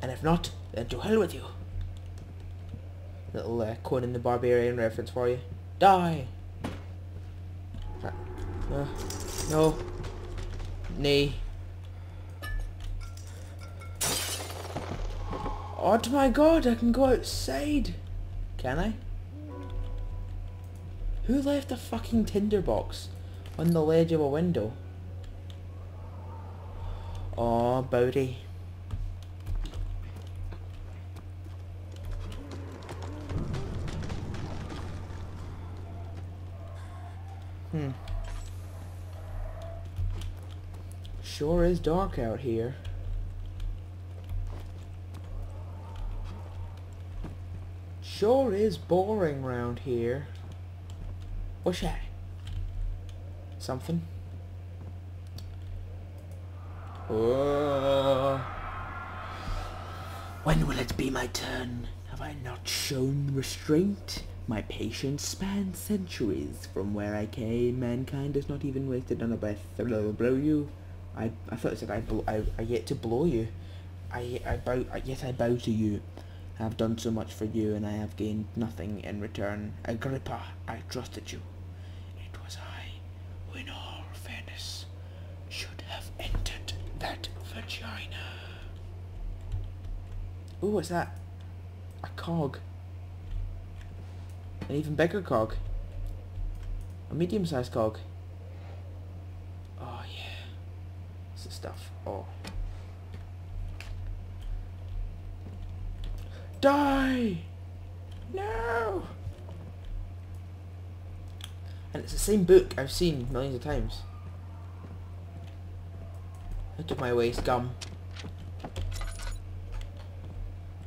And if not, then to hell with you. Little uh, Conan the Barbarian reference for you. Die! Uh, no. Nay. Oh my god, I can go outside! Can I? Who left a fucking tinderbox on the ledge of a window? Oh, Bowdy. Sure is dark out here. Sure is boring round here. What's that? Something? Oh. When will it be my turn? Have I not shown restraint? My patience spans centuries. From where I came, mankind has not even wasted on a breath. Blow you. I, I thought it said I, bl I, I yet to blow you. I, I bow, I, yet I bow to you. I have done so much for you, and I have gained nothing in return. Agrippa, I trusted you. It was I who, in all fairness, should have entered that vagina. Ooh, what's that? A cog. An even bigger cog. A medium-sized cog. Oh, yeah. Stuff. Oh. Die! No! And it's the same book I've seen millions of times. Out of my way, scum.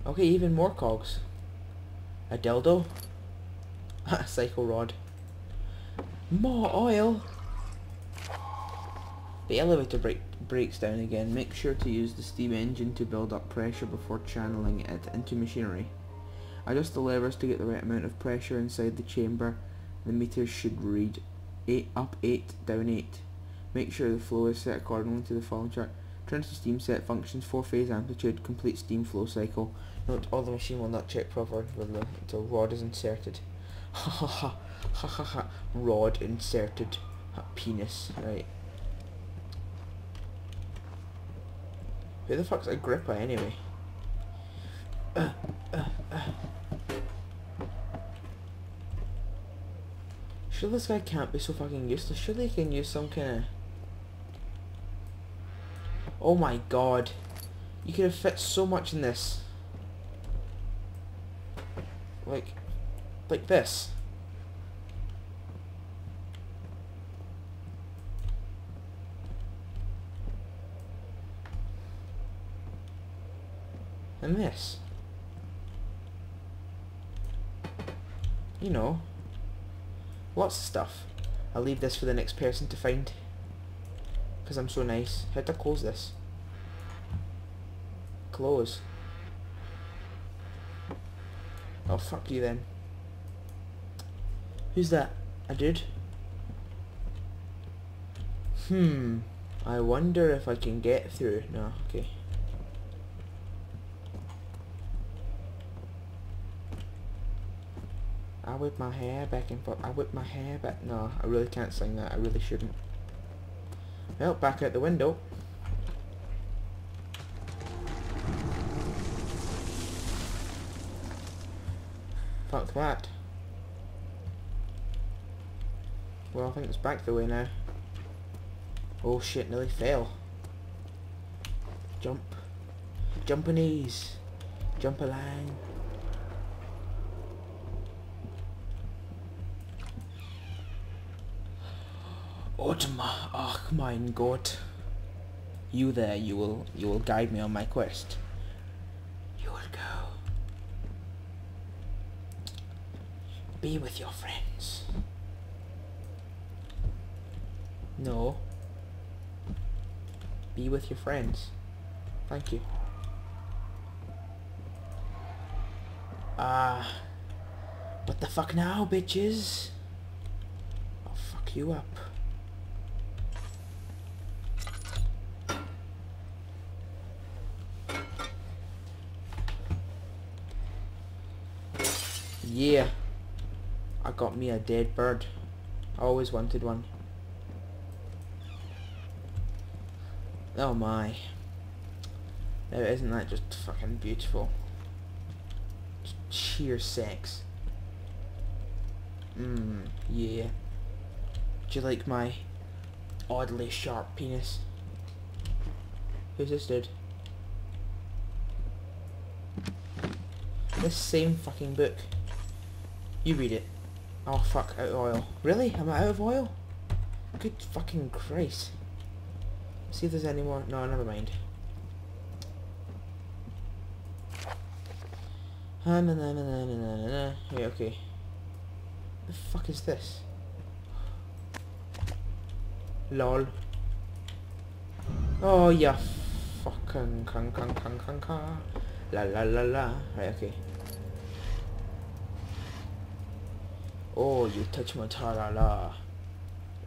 Okay, even more cogs. A dildo. A cycle rod. More oil. The elevator break, breaks down again. Make sure to use the steam engine to build up pressure before channeling it into machinery. Adjust the levers to get the right amount of pressure inside the chamber. The meters should read 8 up 8, down 8. Make sure the flow is set accordingly to the following chart. To steam set functions, 4 phase amplitude, complete steam flow cycle. Note all the machine will not check properly until rod is inserted. Ha ha ha ha ha ha rod inserted ha, penis. Right. Who the fuck's Agrippa anyway? Surely this guy can't be so fucking useless. Surely he can use some kind of... Oh my god. You could have fit so much in this. Like, like this. And this. You know. Lots of stuff. I'll leave this for the next person to find. Because I'm so nice. How to close this? Close. Oh, fuck you then. Who's that? A dude? Hmm. I wonder if I can get through. No, okay. Whip my hair back and forth. I whip my hair back. No, I really can't sing that. I really shouldn't. Well, back out the window. Fuck that. Well, I think it's back the way now. Oh shit, nearly fell. Jump. Jumpanese. Jump a line. Ultima, ach mein Gott. You there, you will you will guide me on my quest. You will go. Be with your friends. No. Be with your friends. Thank you. Ah. Uh, what the fuck now, bitches? I'll fuck you up. Yeah. I got me a dead bird. I always wanted one. Oh my. Now isn't that just fucking beautiful? Just sheer sex. Mmm, yeah. Do you like my oddly sharp penis? Who's this dude? This same fucking book. You read it. Oh fuck, out of oil. Really? Am I out of oil? Good fucking Christ. See if there's any more. No, never mind. Ah, na na na na na na na. Okay. The fuck is this? Lol. Oh yeah, fucking kang kang kang kang kang. La la la la. Right, okay. Oh, you touch my ta-la-la.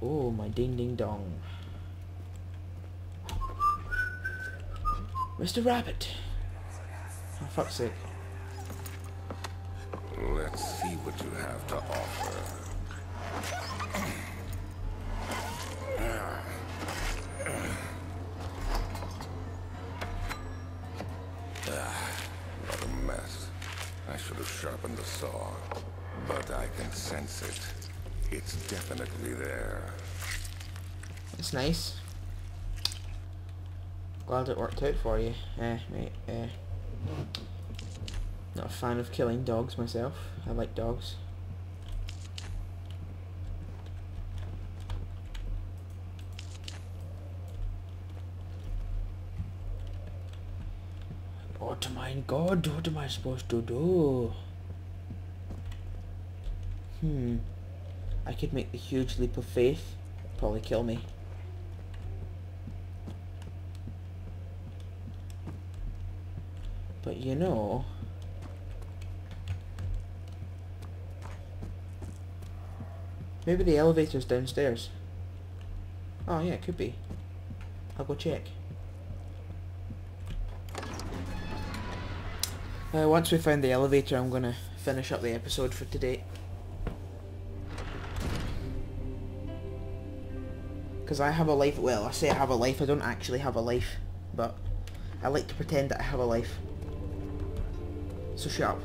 Oh, my ding-ding-dong. Mr. Rabbit. Oh, fuck's sake. Let's see what you have to offer. Ah, what a mess. I should have sharpened the saw. But I can sense it. It's definitely there. It's nice. Glad it worked out for you. Eh, mate, eh. Not a fan of killing dogs myself. I like dogs. Oh to my god, what am I supposed to do? Hmm. I could make the huge leap of faith. Probably kill me. But you know... Maybe the elevator's downstairs. Oh yeah, it could be. I'll go check. Uh, once we find the elevator, I'm gonna finish up the episode for today. Because I have a life, well, I say I have a life, I don't actually have a life, but I like to pretend that I have a life. So shut up.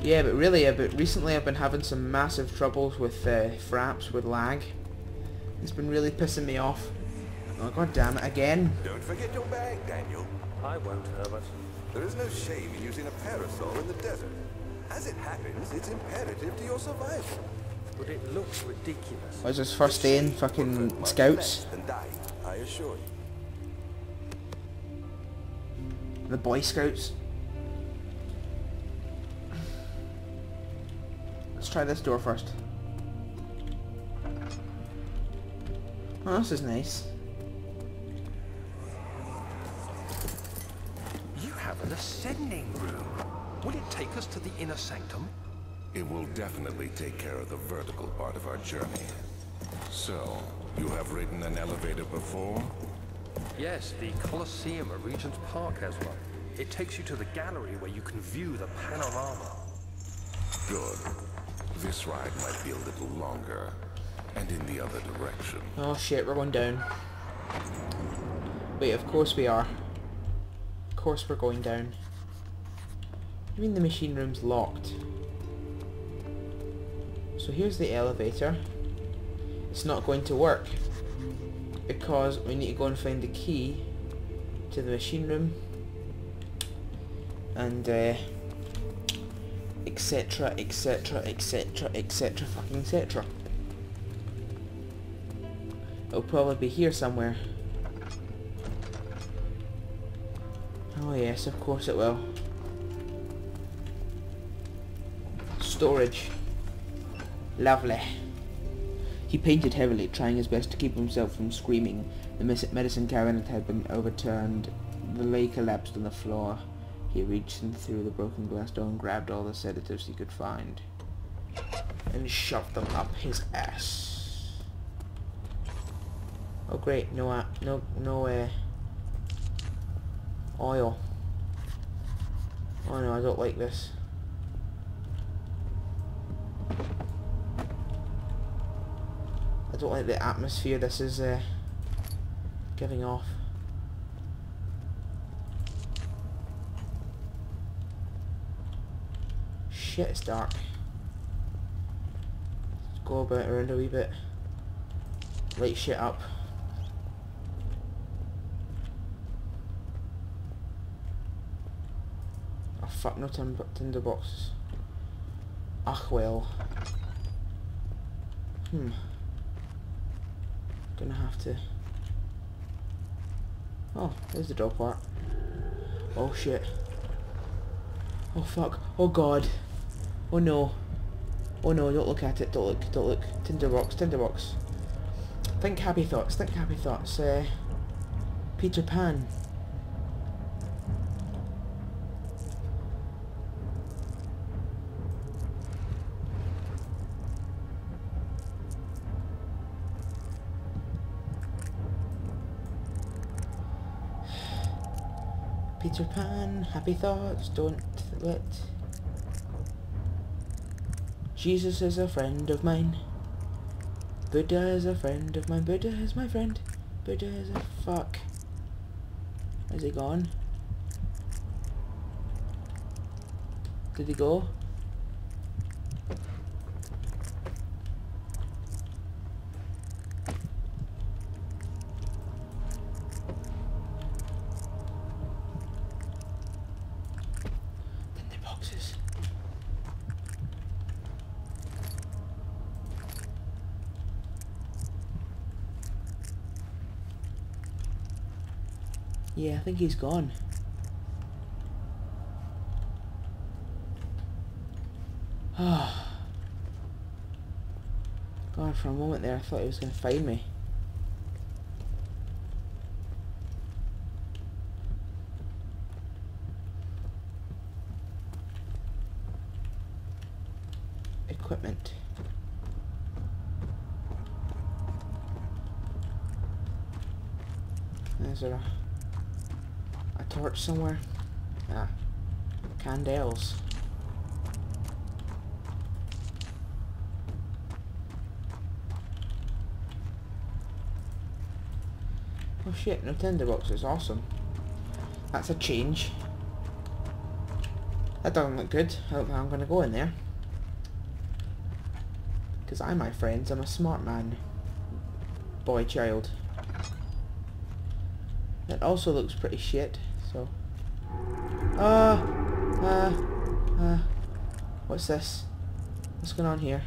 Yeah, but really, but recently I've been having some massive troubles with uh, fraps, with lag. It's been really pissing me off. Oh god damn it, again. Don't forget your bag, Daniel. I won't, Herbert. There is no shame in using a parasol in the desert. As it happens, it's imperative to your survival. But it looks ridiculous. What is this first day in fucking scouts? less dying, I assure you. The Boy Scouts. Let's try this door first. Oh, this is nice. You have an ascending room. Will it take us to the inner sanctum? It will definitely take care of the vertical part of our journey. So, you have ridden an elevator before? Yes, the Colosseum at Regent's Park has one. It takes you to the gallery where you can view the panorama. Good. This ride might be a little longer, and in the other direction. Oh shit, we're going down. Wait, of course we are. Of course we're going down. I mean the machine room's locked. So here's the elevator. It's not going to work. Because we need to go and find the key to the machine room. And uh etc etc etc etc fucking etc. It'll probably be here somewhere. Oh yes, of course it will. Storage. Lovely. He painted heavily, trying his best to keep himself from screaming. The medicine cabinet had been overturned. The lay collapsed on the floor. He reached in through the broken glass door and grabbed all the sedatives he could find. And shoved them up his ass. Oh great, no, uh, no, no, uh, oil. Oh no, I don't like this. Don't like the atmosphere this is uh, giving off. Shit, it's dark. Let's go about around a wee bit. Light shit up. Oh fuck, no tin tinder boxes. Ach well. Hmm. Gonna have to... Oh, there's the dog part. Oh shit. Oh fuck. Oh god. Oh no. Oh no, don't look at it. Don't look. Don't look. Tinderbox. Tinderbox. Think happy thoughts. Think happy thoughts. Uh, Peter Pan. Peter Pan, happy thoughts, don't let... Jesus is a friend of mine. Buddha is a friend of mine. Buddha is my friend. Buddha is a fuck. Is he gone? Did he go? Tinder boxes. Yeah, I think he's gone. Ah. God, for a moment there I thought he was going to find me. Equipment. Is there a torch somewhere? Ah, candles. Oh shit, no tinderboxes, awesome. That's a change. That doesn't look good. I don't think I'm gonna go in there. Because I, my friends, I'm a smart man. Boy child. That also looks pretty shit, Ah! Uh, uh, what's this? What's going on here?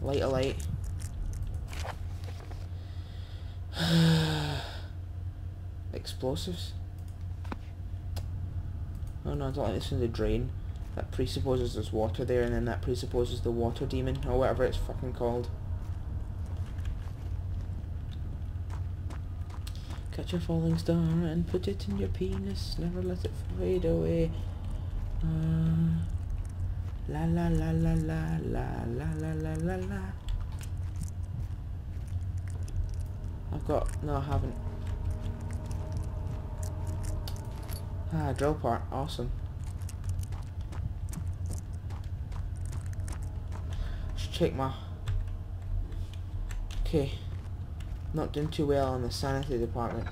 Light a light. Explosives? Oh no, I don't like this in the drain. That presupposes there's water there and then that presupposes the water demon or whatever it's fucking called. Catch a falling star and put it in your penis. Never let it fade away. Uh, la la la la la la la la la la la. I've got no, I haven't. Ah, drill part, awesome. Should check my. Okay. Not doing too well in the sanity department.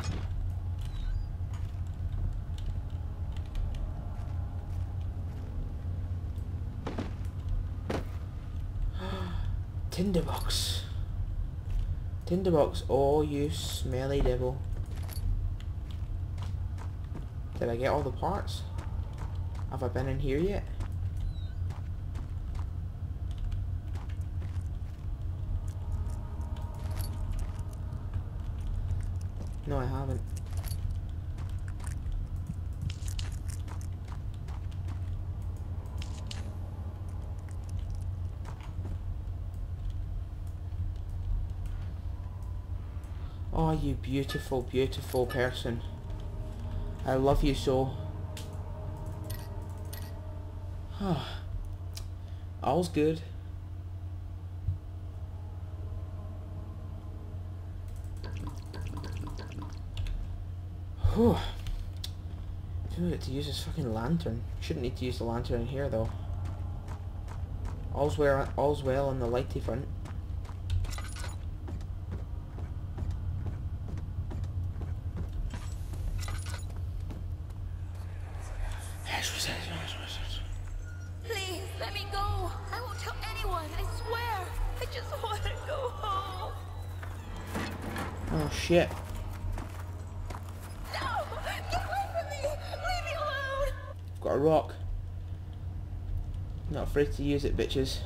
Tinderbox. Tinderbox, oh you smelly devil. Did I get all the parts? Have I been in here yet? No, I haven't. Oh, you beautiful, beautiful person. I love you so. All's good. Whew. It to use this fucking lantern. Shouldn't need to use the lantern in here though. All's well, all's well on the lighty front. Please, let me go. I won't tell anyone, I swear. I just want to go home. Oh shit. No! Get away from me! Leave me alone! Got a rock. Not afraid to use it, bitches.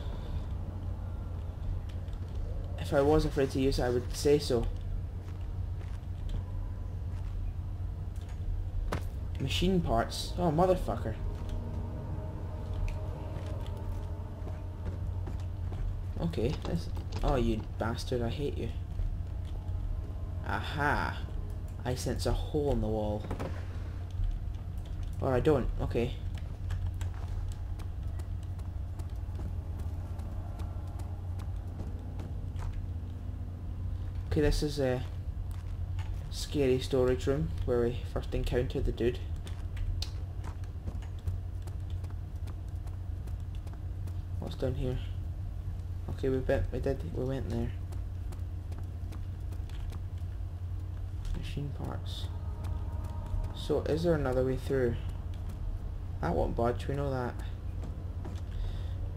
If I was afraid to use it, I would say so. Machine parts? Oh, motherfucker. Okay, this... Oh, you bastard, I hate you. Aha! I sense a hole in the wall. Or I don't, okay. Okay, this is a scary storage room where we first encountered the dude. What's down here? Okay, we bet we did we went there. Machine parts. So is there another way through? That won't budge, we know that.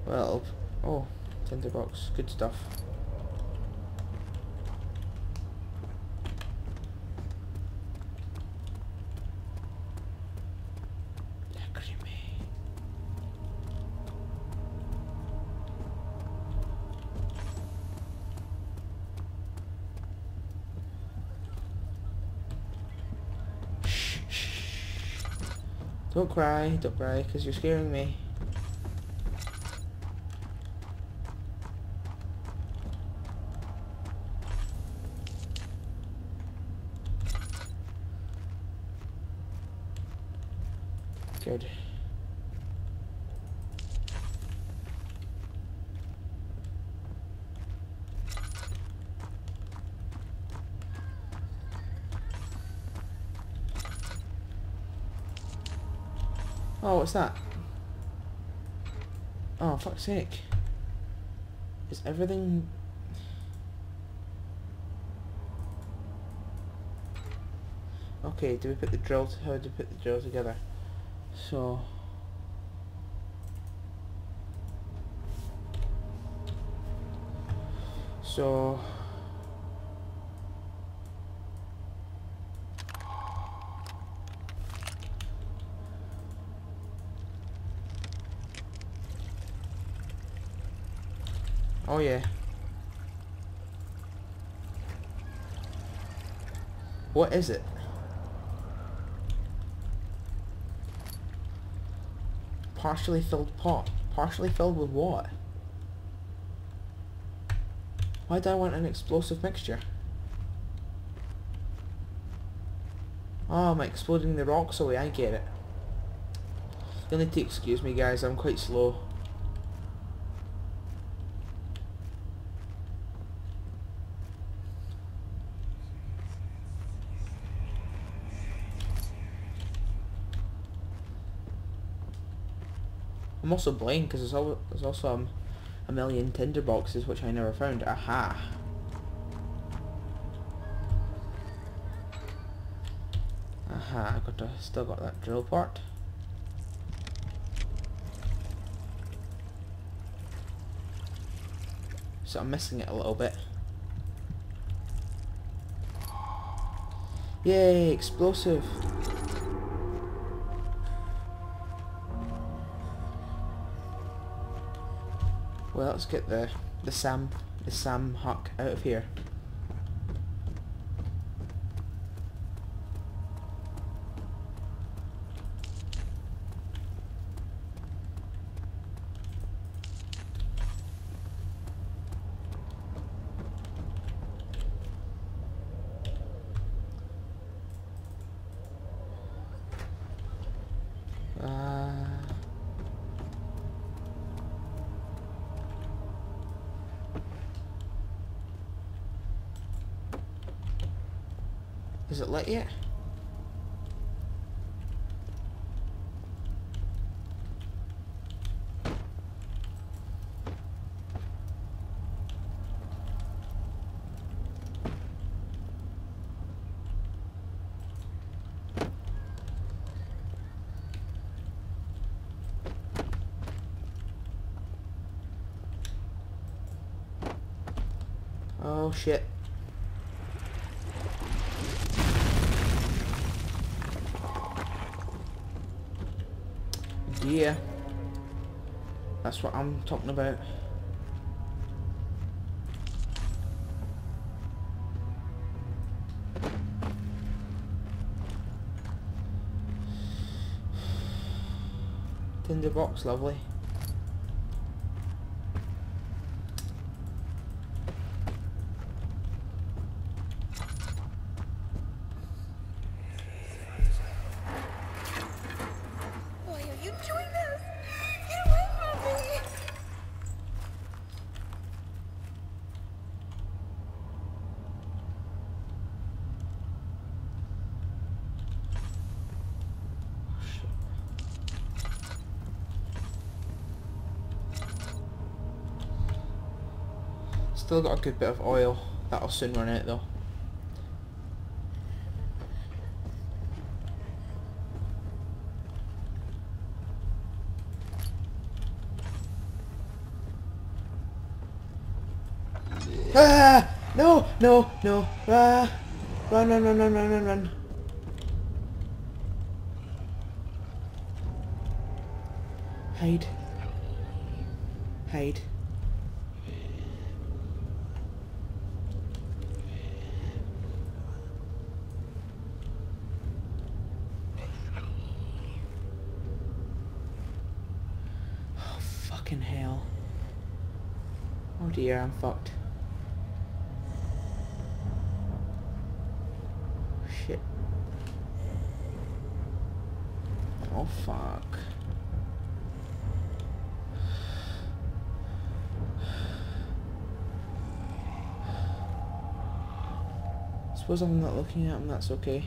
Well, oh, tinderbox, good stuff. Cry, don't cry, because you're scaring me. Good. Oh, what's that? Oh, fuck's sake. Is everything... Okay, do we put the drill... t- How do we put the drill together? So... So... Oh yeah. What is it? Partially filled pot. Partially filled with what? Why do I want an explosive mixture? Oh, I'm exploding the rocks away, I get it. You'll need to excuse me guys, I'm quite slow. I'm also blind because there's, there's also um, a million tinder boxes which I never found. Aha! Aha, I got to, still got that drill part. So I'm missing it a little bit. Yay, explosive! Well, let's get the the Sam the Sam Huck out of here. Is it lit yet? Oh shit. Yeah. That's what I'm talking about. Tinder box, lovely. Why are you doing this? Get away from me! Still got a good bit of oil. That'll soon run out though. Ah! No! No! No! Ah! Run! Run! Run! Run! Run! Run! Run! Hide. Hide. Oh, fucking hell. Oh I'm fucked. Shit. Oh fuck. Suppose I'm not looking at him, that's okay.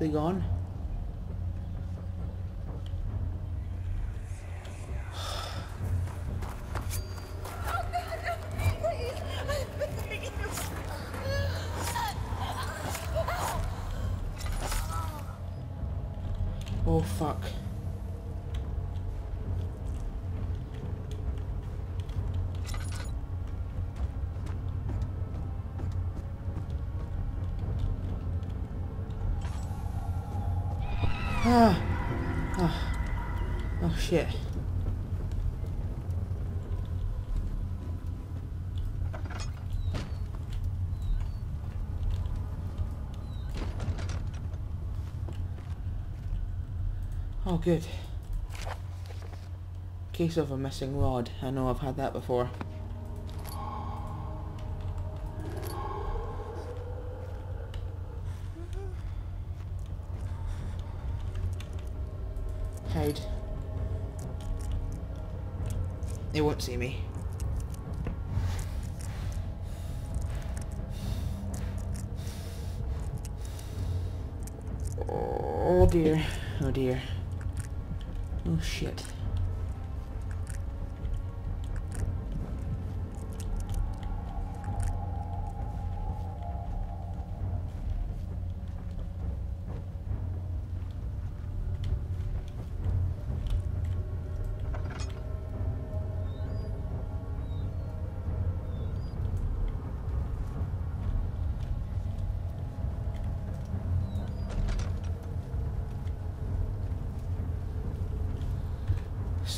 Is he gone? Oh fuck. Good. Case of a missing rod. I know I've had that before. Hide. They won't see me. Oh dear. Oh dear. Oh shit.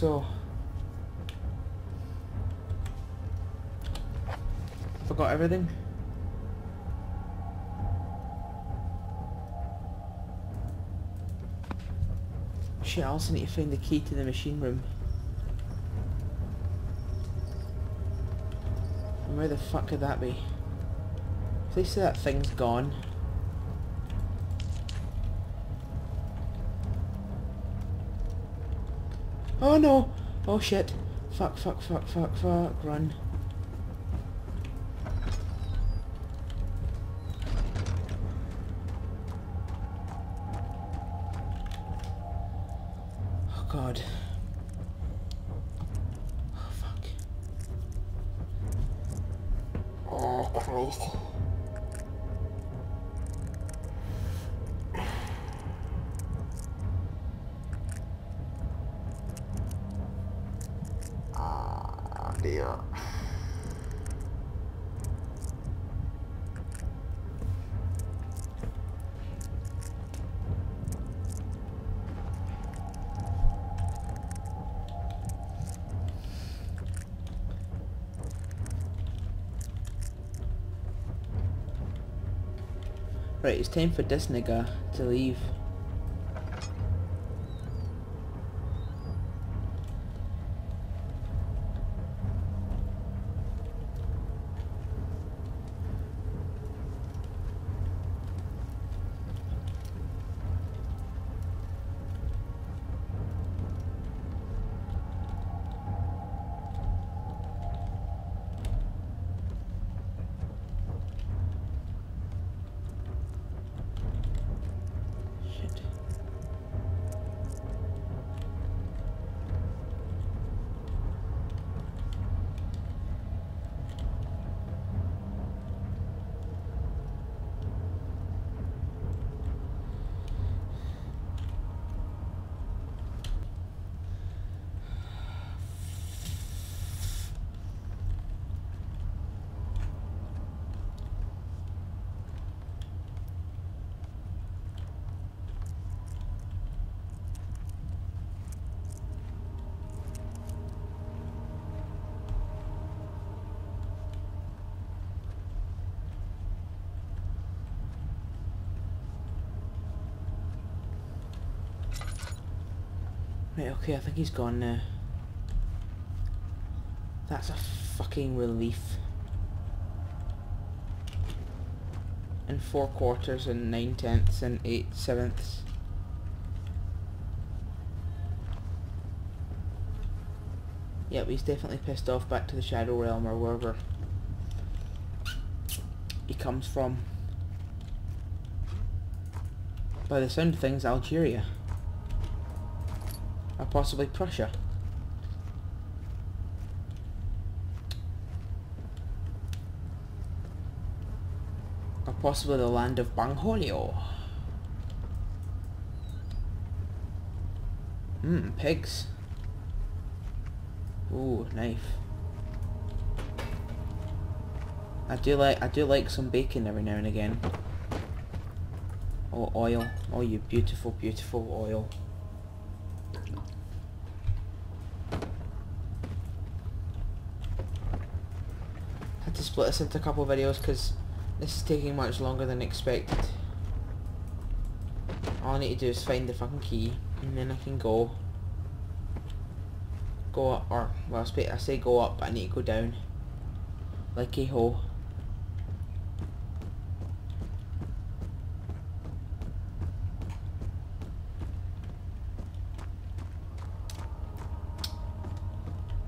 So Forgot everything. Shit, I also need to find the key to the machine room. And where the fuck could that be? Please say that thing's gone. Oh no! Oh shit! Fuck, fuck, fuck, fuck, fuck, run. Right, it's time for this nigga to leave. Shit. Right, okay, I think he's gone now. That's a fucking relief. And four quarters and nine tenths and eight sevenths. Yep, he's definitely pissed off back to the Shadow Realm or wherever he comes from. By the sound of things, Algeria. Possibly Prussia. Or possibly the land of Bangholio. Mmm, pigs. Ooh, knife. I do like I do like some bacon every now and again. Oh, oil. Oh, you beautiful, beautiful oil. Split this into a couple videos because this is taking much longer than expected. All I need to do is find the fucking key and then I can go. Go up, or, well I I say go up, but I need to go down. Like a hole.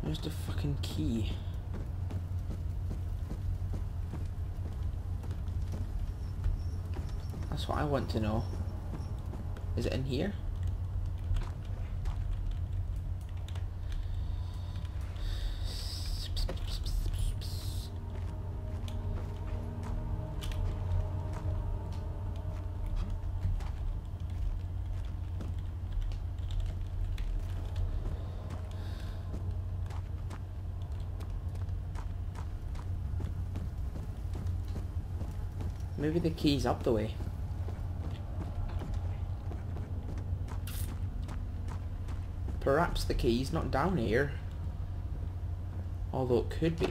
Where's the fucking key? That's what I want to know. Is it in here? Maybe the key's up the way. Perhaps the key's not down here. Although it could be.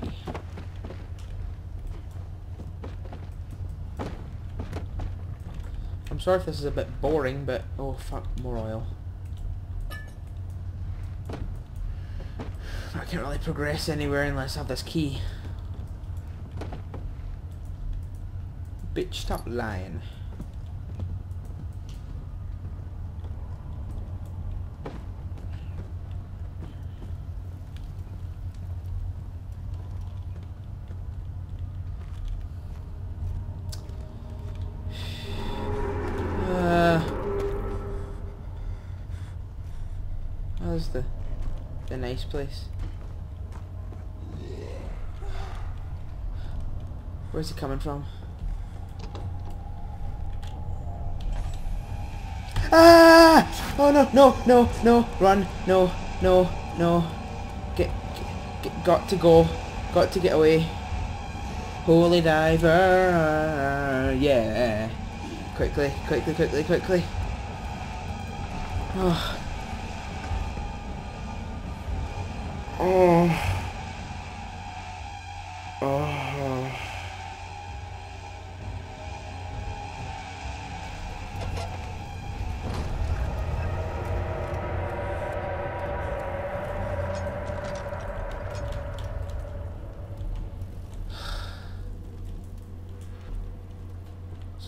I'm sorry if this is a bit boring, but... Oh, fuck, more oil. I can't really progress anywhere unless I have this key. Bitch, stop lying. Nice place? Where's he coming from? Ah! Oh no, no, no, no, run, no, no, no. Get, get, get got to go. Got to get away. Holy diver, yeah. Quickly, quickly, quickly, quickly. Oh.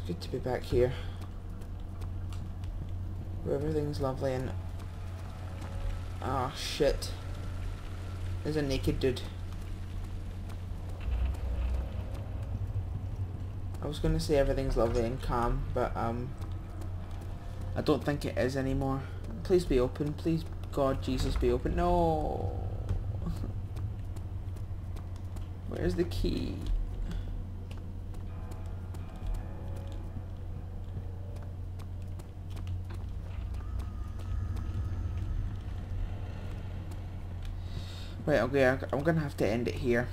Good to be back here. Where everything's lovely and... Ah, shit. There's a naked dude. I was gonna say everything's lovely and calm, but um... I don't think it is anymore. Please be open. Please, God, Jesus, be open. No! Where's the key? Right, okay, I'm gonna have to end it here.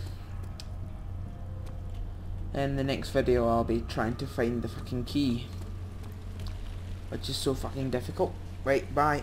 In the next video I'll be trying to find the fucking key. Which is so fucking difficult. Right, bye.